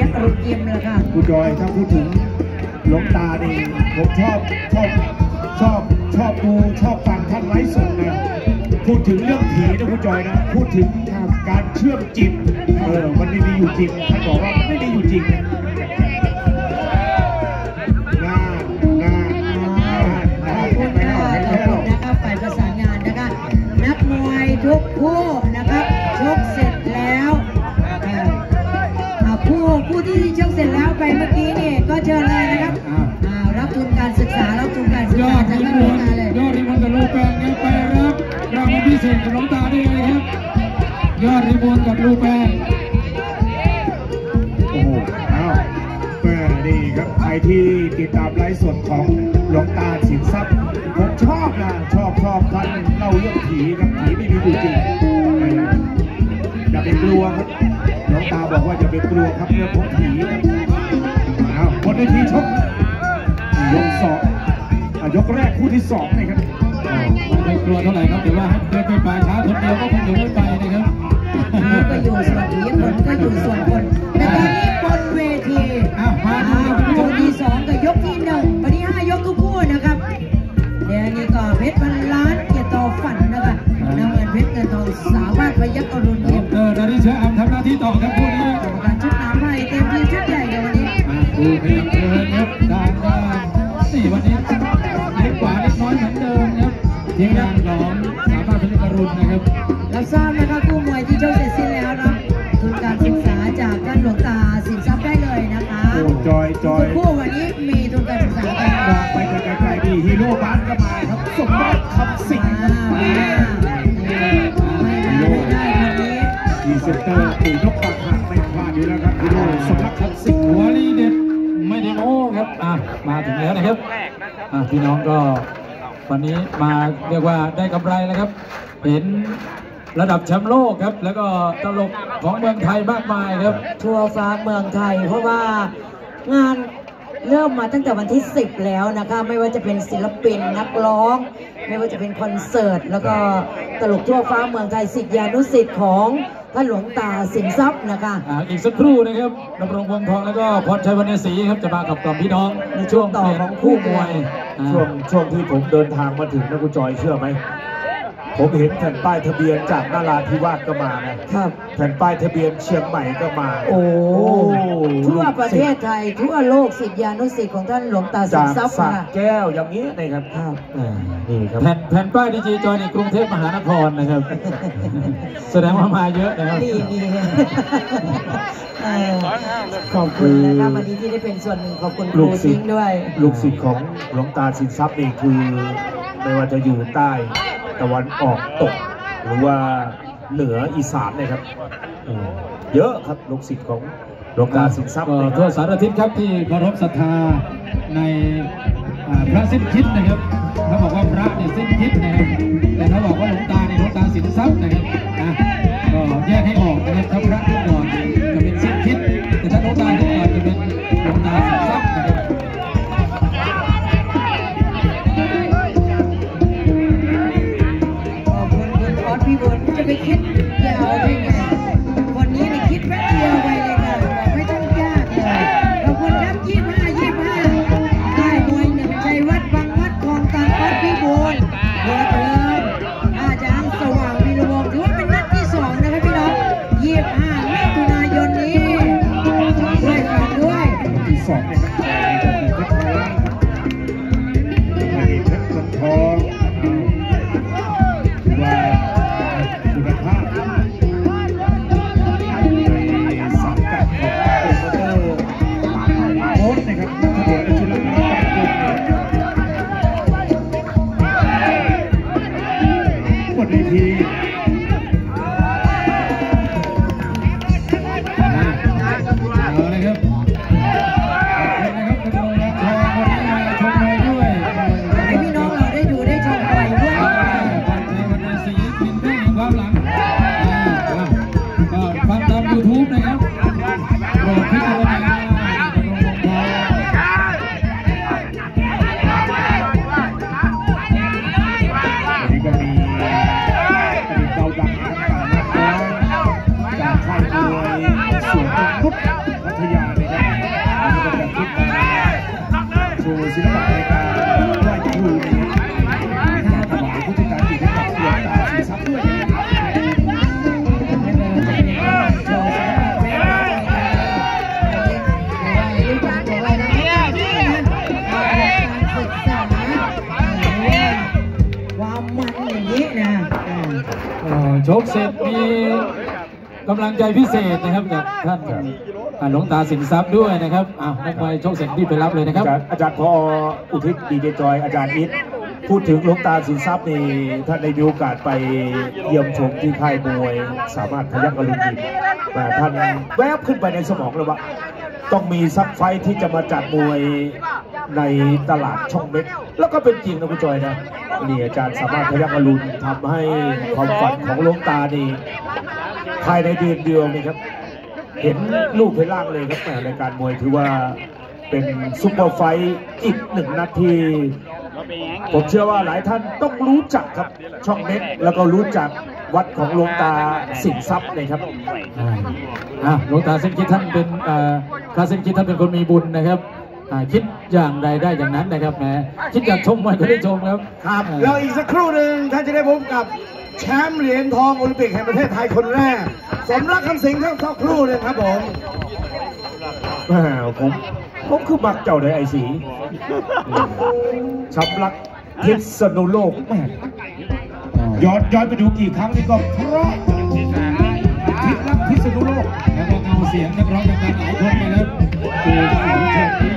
ยักรุนเกียมเลยค่ะคุณจอยถ้าพูดถึงหลวงตานี่ผมชอบชอบชอบชอบดูชอบฟังท่านไลฟ์สดนะพูดถึงเรื่องผีนะคุณจอยนะพูดถึงการเชื่อมจิตเออมันไม่มีอยู่จริงท่านบอกว่ามันไม่ได้อยู่จริง ไปกลัวครับหลวงตาบอกว่าอย่าไปกลัวครับเรื่องของผีครับอ้าวบนเวทีชกยกสองอะยกแรกคู่ที่สองนะครับไม่กลัวเท่าไหร่ครับแต่ว่าให้เดินไปป่าช้าคนเดียวก็คงอยู่ไม่ไปนะครับผีก็อยู่ส่วนผีคนก็อยู่ส่วนคนแต่ตอนนี้บนเวทีอ้าวมาดูครับคุณผู้ชยมกที่สองกับยกที่หนึ่งวันที่ห้ายกทุกคู่นะครับเดี๋ยวนี้ก็เพชรพันล้านเกียรติต่อฝันนะคะน้ำเงินเพชรเงินทองสามารถพยักอรุณ ต่อครับคู่นี้กรรมการชุดน้ำให้เต็มที่ชุดใหญ่เลยวันนี้ดูขยับเดินครับด้านด้านนี่วันนี้ สมรักคำสิงห์หัวลีเด็ดไม่ได้โม้ครับอะมาถึงแล้วนะครับอะพี่น้องก็วันนี้มาเรียกว่าได้กำไรแล้วครับ เห็นระดับแชมป์โลกครับ แล้วก็ตลกของเมืองไทยมากมายครับ ทัวร์ฟ้าเมืองไทย เพราะว่างาน เริ่มมาตั้งแต่วันที่ 10 แล้วนะคะไม่ว่าจะเป็นศิลปินนักร้อง ไม่ว่าจะเป็นคอนเสิร์ต แล้วก็ตลกทั่วฟ้าเมืองไทยสิทธิานุสิทธิ์ของท่านหลวงตาสินทรัพย์นะคะอ่าอีกสักครู่นะครับดำรงวงทองแล้วก็พรชัยวรรณศรีครับจะมากับกล่อมพี่น้องในช่วงต่อเปลี่ยนของคู่คู่มวยอ่าช่วงช่วงที่ผมเดินทางมาถึงนะคุณจอยเชื่อไหม ผมเห็นแผ่นป้ายทะเบียนจากนาราธิวาสก็มานะครับ แผ่นป้ายทะเบียนเชียงใหม่ก็มา โอ้โทั่วประเทศไทย ทั่วโลกสิทธิานุสิทธิ์ของท่านหลวงตาสิจานกทรัพย์สระค่ะแก้วอย่างนี้นะครับครับอ่านี่ครับแผ่นแผ่นป้ายดีเจจอยในกรุงเทพมหานครนะครับ แสดงว่ามาเยอะนะครับดีดีเออขอบคุณนะครับวันนี้ที่ได้เป็นส่วนหนึ่งขอบคุณคลูรูกศิทิ้ษงย์ด้วย ลูกศิษย์ของหลวงตาสินทรัพย์นี่คือไม่ว่าจะอยู่ใต้ ตะวันออกตก หรือว่าเหนืออีสานนะครับเยอะครับลูกศิษย์ของหลวงตาสินทรัพย์ก็ทั่วสารทิศครับที่เคารพศรัทธาในพระสิ้นคิดนะครับเขาบอกว่าพระเนี่ยสิ้นคิดนะครับแต่เขาบอกว่า ชคเสร็จมีกำลังใจพิเศษนะครับจากท่านอ่าหลวงตาสินทรัพย์ด้วยนะครับอ้าวนักมวยโชคเสร็จที่ไปรับเลยนะครับจารย์อาจารย์พออุทิศดีเจจอยอาจารย์อิทพูดถึงหลวงตาสินทรัพย์นี่ท่านได้มีโอกาสไปเยี่ยมชมที่ค่ายมวย สามารถพยักอรุณยิมแต่ท่านแวบขึ้นไปในสมองเลยว่า ต้องมีซักไฟที่จะมาจัดมวย ในตลาดช่องเม็กแล้วก็เป็นจริงนะคุณจอยนะนี่อาจารย์สามารถพยักอรุณทำให้ความฝันของลงตานี่ภายในเดือนเดียวนี่ครับ เห็นรูปเห็นร่างเลยครับแต่รายการมวยถือว่าเป็นซุปเปอร์ไฟท์อีกหนึ่งนาทีผมเชื่อว่าหลายท่านต้องรู้จักครับช่องเน็ตแล้วก็รู้จักวัดของหลวงตาสินทรัพย์นะครับอ่าอะหลวงตาเส้นคิดท่านเป็นเอ่อพระเส้นคิดท่านเป็นคนมีบุญนะครับ อ่าคิดอย่างใดได้อย่างนั้นนะครับแหมคิดอยากชมมันก็ได้ชมครับครับอ่าแล้วอีกสักครู่หนึ่งท่านจะได้พบกับแชมป์เหรียญทองโอลิมปิกแห่งประเทศไทยคนแรก สมรักคำสิงห์ครับสักครู่หนึงครับผมแหมผมผมคือมักเจ้าในไอสีช้ำรักพิษณุโลกแหม่ย้อนย้อนไปดูกี่ครั้งนี่ก็เพราะพิษรักพิษณุโลกแล้วก็เงาเสียงนักร้องดังๆหลายคนนะครับคือ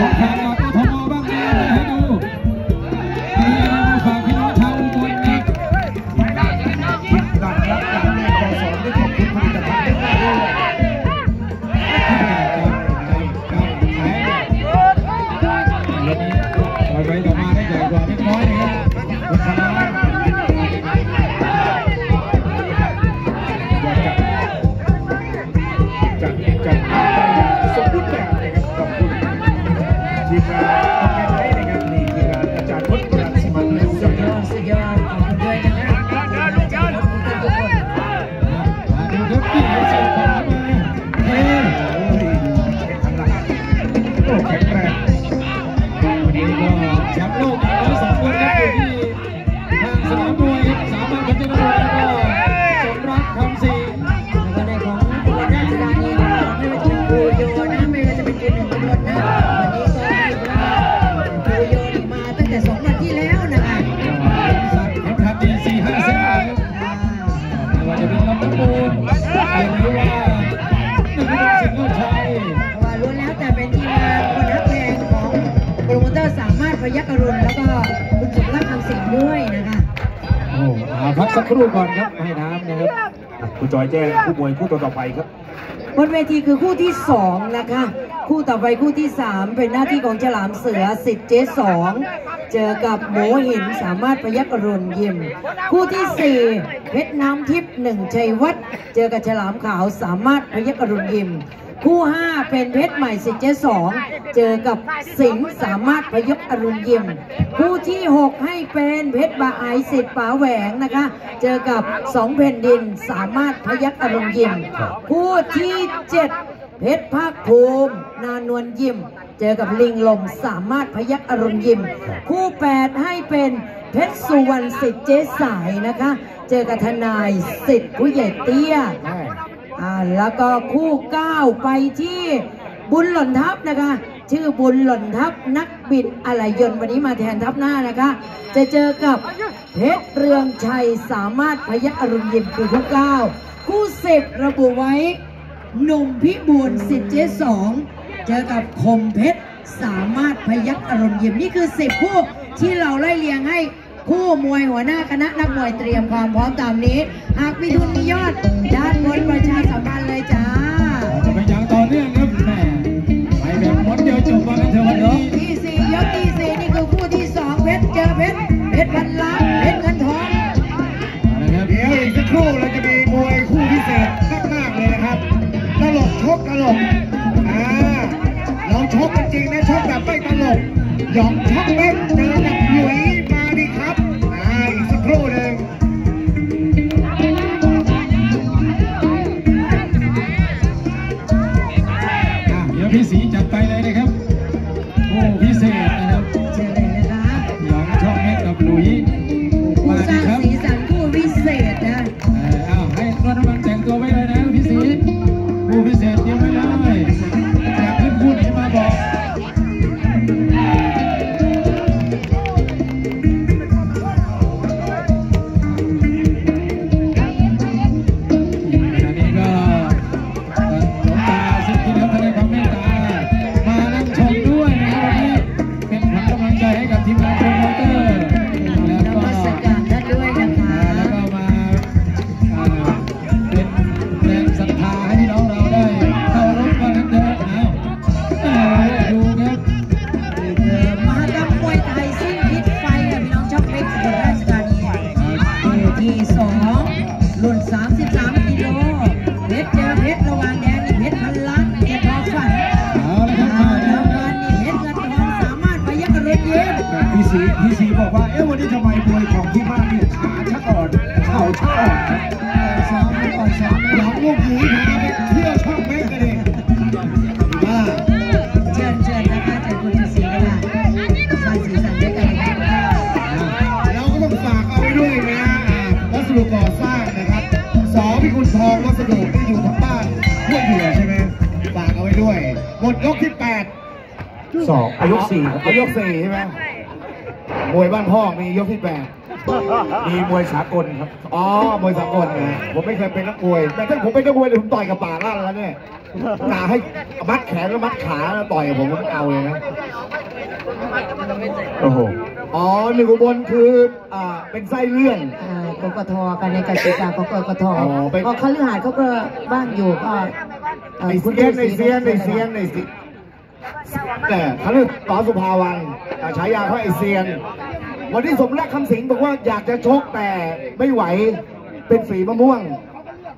นั้น ครู่ก่อนครับให้น้ำนะครับคุณจอยแจ้งผู้มวยคู่ต่อไปครับบนเวทีคือคู่ที่สองนะคะ คู่ต่อไปคู่ที่สามเป็นหน้าที่ของฉลามเสือสิทธิ์เจสองเจอกับหมูหินสามารถพยักอรุณยิม คู่ที่สี่เพชรน้ำทิพย์หนึ่งชัยวัฒน์เจอกับฉลามขาวสามารถพยักอรุณยิม คู่ห้าเป็นเพชรใหม่สิทธิ์เจสองเจอกับสิงห์สามารถพยักอรุณยิมคู่ที่หกให้เป็นเพชรบาไอสิทธิ์ป๋าแหวงนะคะ เจอกับสองแผ่นดินสามารถพยักอรุณยิมคู่ที่เจ็ดเพชรภาคภูมิ นานวลยิม เจอกับลิงลมสามารถพยักอรุณยิม คู่แปดให้เป็นเพชรสุวรรณสิทธิ์เจ๊สายนะคะ เจอกับทนายสิทธิ์ผู้ใหญ่เตี้ย อ่าแล้วก็คู่เก้าไปที่บุญหล่นทัพนะคะ ชื่อบุญหล่นทัพนักบินอะไรยนต์วันนี้มาแทนทัพหน้านะคะ จะเจอกับเพชรเรืองชัยสามารถพยักอรุณยิมคือคู่เก้าคู่สิบระบุไว้หนุ่มพิบูลสิทธิ์เจสองเจอกับคมเพชรสามารถพยักอรุณยิมนี่คือสิบคู่ที่เราไล่เลียงให้ คู่มวยหัวหน้าคณะนักมวยเตรียมความพร้อมตามนี้ หากมีทุนมียอด ด้านบนประชาสัมพันธ์เลยจ้าจะไปอย่างต่อเนื่องครับแม่ไปแบบหมดเดียวจบว่ากันเถอะวันยนี้กที่สี่ยกที่สี่นี่คือคู่ที่สองเพชรเจอเพชรเพชรพันล้านเพชรเงิน บอกว่า เอ๊ะวันนี้ทำไมมวยของที่บ้านเนี่ยขาชักอ่อนเข่าชักอ่อนซ้มไม่ก่อนซ้มหลังลูกหมูาเที่ยวช่องแม่กันเองว่าเชิญเชิญนะคะจากคุณศสีกันละสาสีสันด้วยกันเราก็ต้องฝากเอาไว้ด้วยนะวัสดุก่อสร้างนะครับสอพี่คุณทองวัสดุที่อยู่ทั้งบ้านห้วยเหนือใช่ไหมฝากเอาไว้ด้วยหมดยกที่แปดสองอายุสี่อายุสี่ใช่ไหม มวยบ้านพ่อมียกที่แปดมีมวยสากลครับ อ๋อ มวยสากลนะผมไม่เคยเป็นนักมวย แต่ถ้าผมเป็นนักมวยเดี๋ยวผมต่อยกับป่าล่าแล้วเนี่ยกาให้มัดแขนแล้วมัดขาแล้วต่อยกับผมผมไม่เอาเลยนะ โอ้โห อ๋อหนึ่งอุบลคืออ่าเป็นไส้เลื่อนอ่ากกทกันในกติกาของกกทอ๋อเป็นพอคฤหาสน์เขาก็บ้านอยู่ก็อ่อไอคุณเซียนดูไอสิเซียนไอเซียนไอเซียน แต่เขาเรียกต่อสุภาวันอ่าฉายาเขาไอเซียน วันที่สมรักคำสิงห์บอกว่าอยากจะชกแต่ไม่ไหวเป็นฝีมะม่วง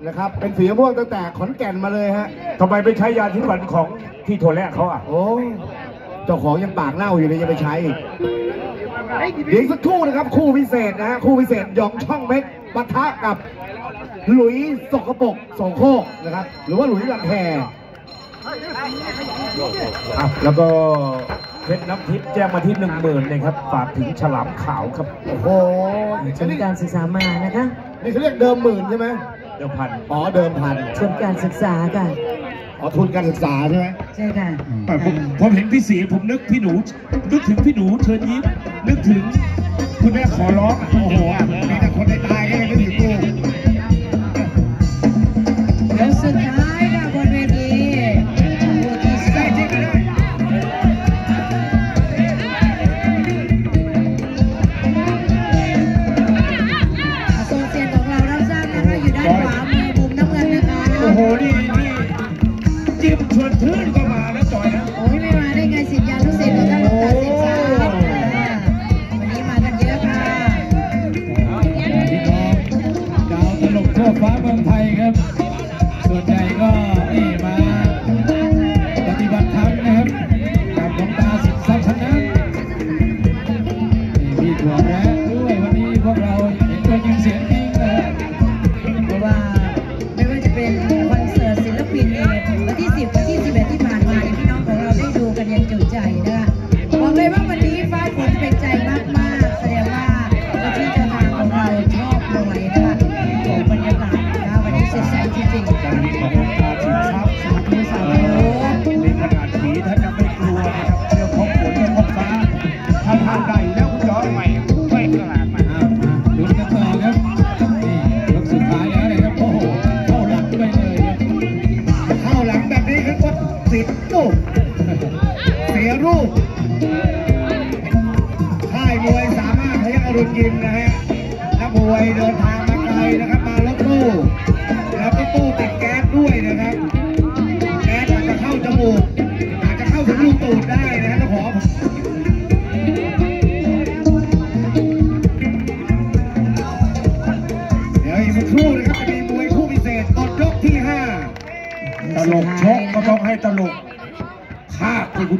นะครับเป็นฝีมะม่วงตั้งแต่ขอนแก่นมาเลยฮะทำไมไม่ใช้ยาที่ฟันของที่โทรแรกเขาอะโอ้ยเจ้าของยังปากเน่าอยู่เลยยังไปใช้อีกเดี๋ยวอีกสักครู่นะครับ คู่พิเศษนะฮะคู่พิเศษหยองช่องเม็กปะทะกับหลุยสกปรกสองโคกนะครับ หรือว่าหลุยลังแพ อะแล้วก็เพชรน้ำทิพย์แจ้งมาที่หนึ่งหมื่นนะครับ ฝากถึงฉลามขาวครับโอ้โหชนการศึกษามานะคะนี่เขาเรียกเดิมหมื่นใช่ไหมเดิมพันอ๋อเดิมพันชนการศึกษาค่ะอ๋อทุนการศึกษาใช่ไหมใช่ค่ะแต่ผมผมเห็นพี่สีผมนึกพี่หนู นึกถึงพี่หนูเชิญยิ้มนึกถึงคุณแม่ขอร้องอะโอ้โหอะมีแต่คนตา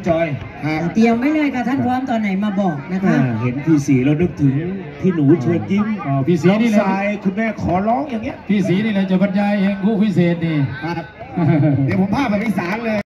จอยครับเตรียมไว้เลยค่ะท่านพร้อมตอนไหนมาบอกนะคะอ่าเห็นพี่สีเรานึกถึงพี่หนูเชิญยิ้มอ๋อพี่สีน้องนี่แหละทรายคุณแม่ขอร้องอย่างเงี้ยพี่สีนี่แหละจะบรรยายเองคู่พิเศษนี่ครับเดี๋ยวผมพาไปอีสานเลย